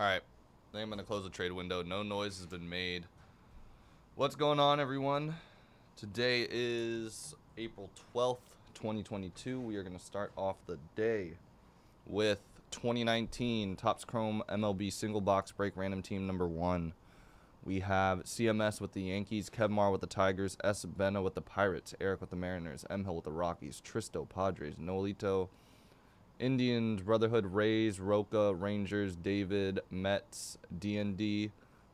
All right. I think I'm going to close the trade window. No noise has been made. What's going on, everyone? Today is April 12th, 2022. We are going to start off the day with 2019 Topps Chrome MLB single box break random team number one. We have CMS with the Yankees, Kevmar with the Tigers, S. Bena with the Pirates, Eric with the Mariners, M. Hill with the Rockies, Tristo, Padres, Nolito, Indians, Brotherhood, Rays, Roca, Rangers, David, Mets, DND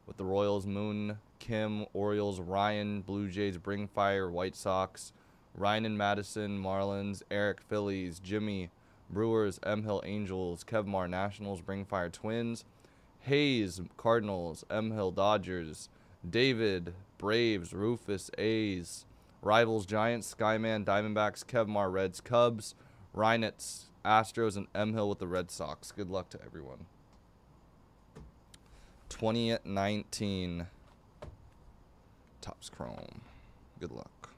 with the Royals, Moon, Kim, Orioles, Ryan, Blue Jays, Bring Fire, White Sox, Ryan and Madison, Marlins, Eric, Phillies, Jimmy, Brewers, M Hill, Angels, Kevmar, Nationals, Bring Fire, Twins, Hayes, Cardinals, M Hill, Dodgers, David, Braves, Rufus, A's, Rivals, Giants, Skyman, Diamondbacks, Kevmar, Reds, Cubs, Rhinets, Astros, and M Hill with the Red Sox. Good luck to everyone. 2019 Topps Chrome. Good luck.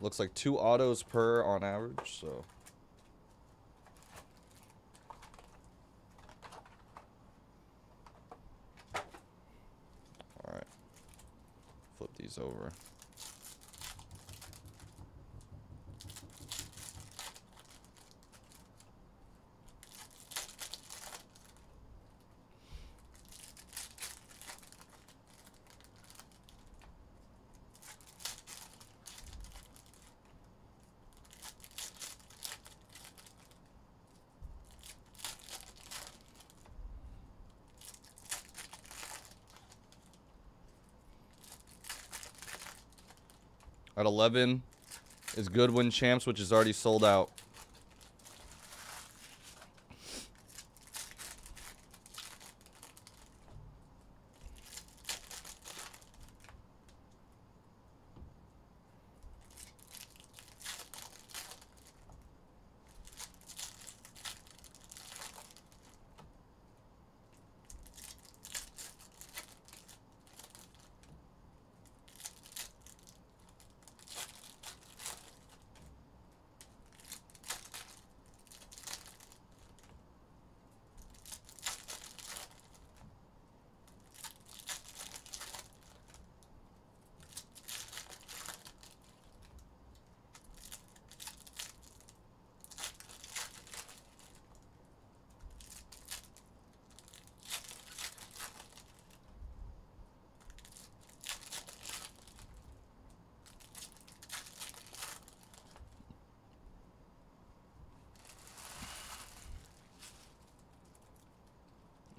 Looks like two autos per on average, so. All right. Flip these over. At 11 is Goodwin Champs, which is already sold out.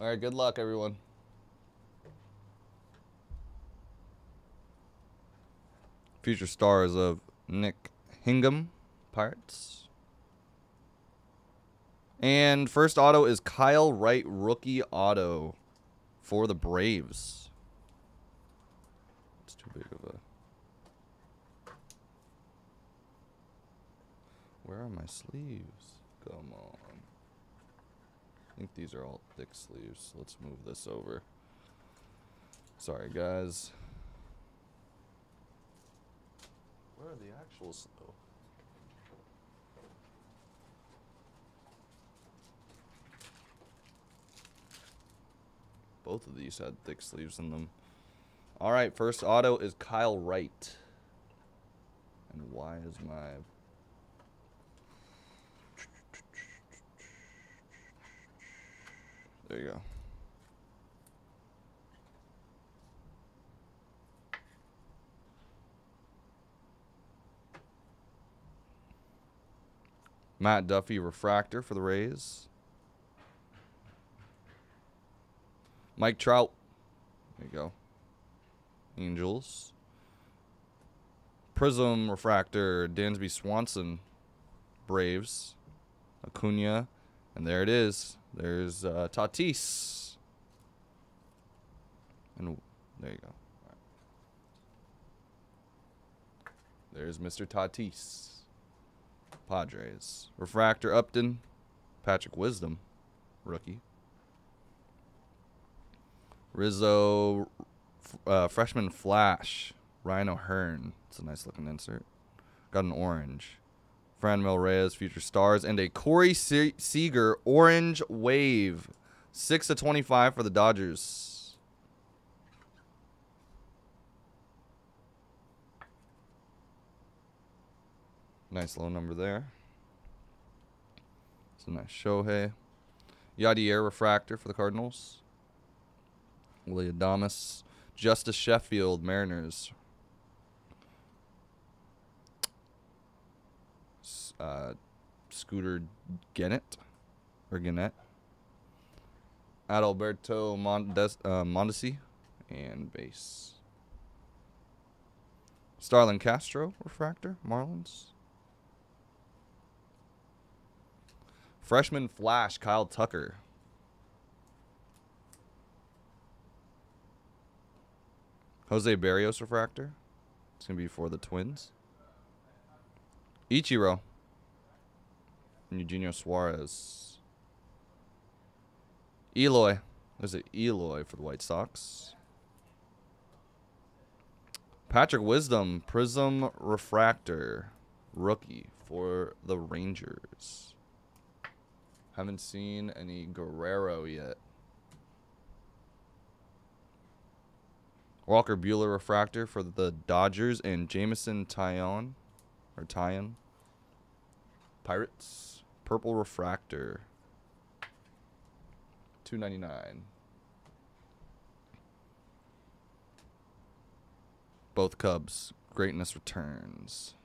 All right, good luck, everyone. Future stars of Nick Kingham, Pirates. And first auto is Kyle Wright, rookie auto for the Braves. It's too big of a. Where are my sleeves? Come on. I think these are all thick sleeves. Let's move this over. Sorry, guys. Where are the actuals, though? Both of these had thick sleeves in them. All right, first auto is Kyle Wright. And why is my There you go. Matt Duffy refractor for the Rays. Mike Trout. There you go. Angels. Prism refractor Dansby Swanson. Braves. Acuna. And there it is. There's uh, Tatis. And there you go. There's Mr. Tatis. Padres. Refractor Upton. Patrick Wisdom. Rookie. Rizzo. Uh, freshman Flash. Ryan O'Hearn. It's a nice looking insert. Got an orange. Franmil Reyes, Future Stars, and a Corey Se- Seager Orange Wave. 6 to 25 for the Dodgers. Nice low number there. It's a nice Shohei. Yadier Refractor for the Cardinals. Willy Adames. Justus Sheffield, Mariners. S- Uh, Scooter Gennett. Or Gannett. Adalberto Mondes- uh, Mondesi. And base. Starlin Castro, Refractor, Marlins. Freshman Flash, Kyle Tucker. Jose Berrios Refractor. It's going to be for the Twins. Ichiro. Eugenio Suarez. Eloy. There's an Eloy for the White Sox. Patrick Wisdom, Prism Refractor. Rookie for the Rangers. Haven't seen any Guerrero yet. Walker Buehler refractor for the Dodgers and Jameson Taillon or Taillon. Pirates purple refractor. 299. Both Cubs. Greatness returns.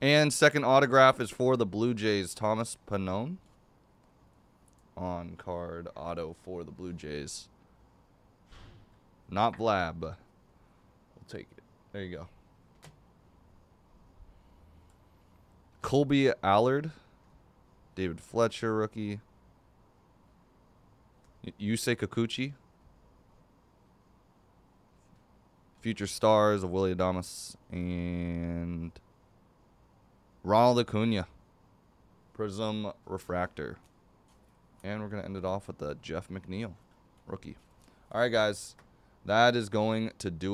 And second autograph is for the Blue Jays, Thomas Pannone. On card auto for the Blue Jays. Not Vlad. We'll take it. There you go. Colby Allard. David Fletcher, rookie. Yusei Kikuchi. Future stars of Willy Adames and Ronald Acuna. Prism Refractor. And we're going to end it off with the Jeff McNeil rookie. All right, guys. That is going to do it.